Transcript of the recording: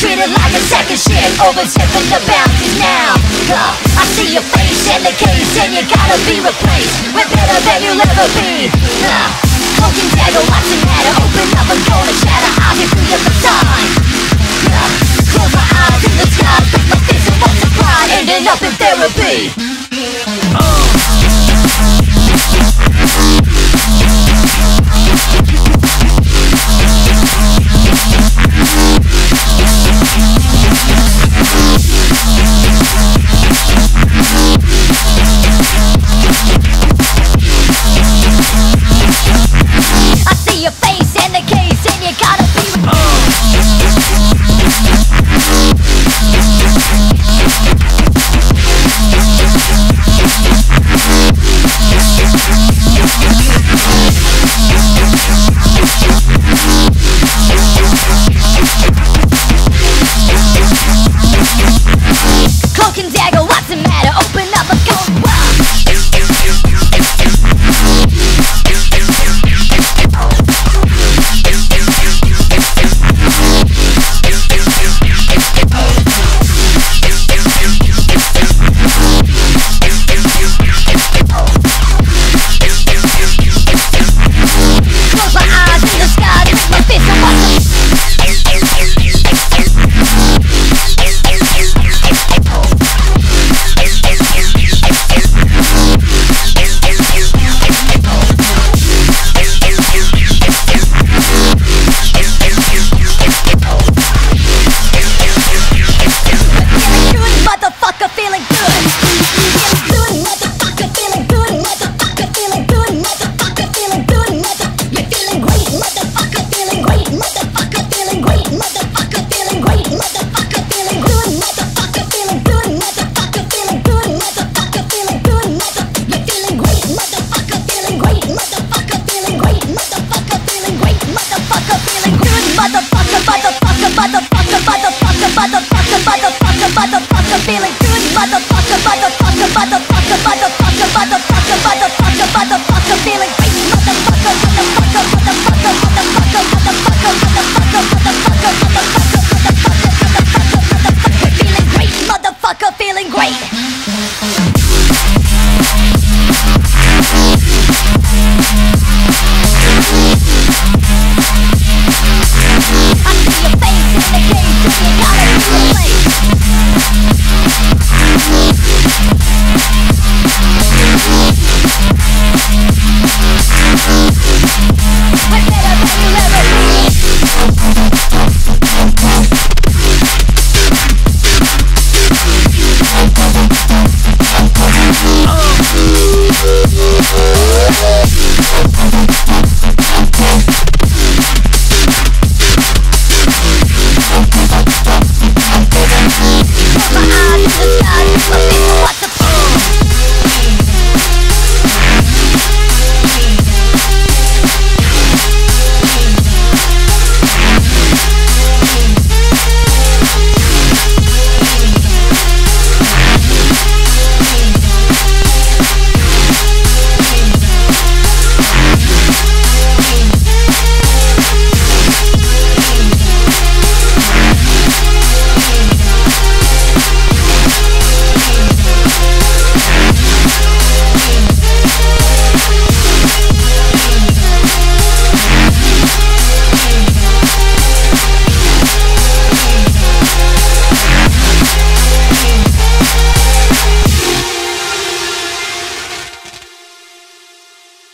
treat it like a second shit. Overtipping the boundaries now. Uh, I see your face in the case And you gotta be replaced With better than you'll ever be. Uh, Cloak and dagger, what's the matter? Open up, I'm gonna shatter. I'll give you your uh, Close my eyes in the sky. Pick my face and watch the pride Ending up in therapy motherfucker, motherfucker, feeling good, motherfucker, motherfucker, motherfucker, motherfucker, motherfucker, motherfucker, motherfucker, feeling great, motherfucker, motherfucker, motherfucker, motherfucker, motherfucker, motherfucker, motherfucker, motherfucker, feeling great, motherfucker, feeling great.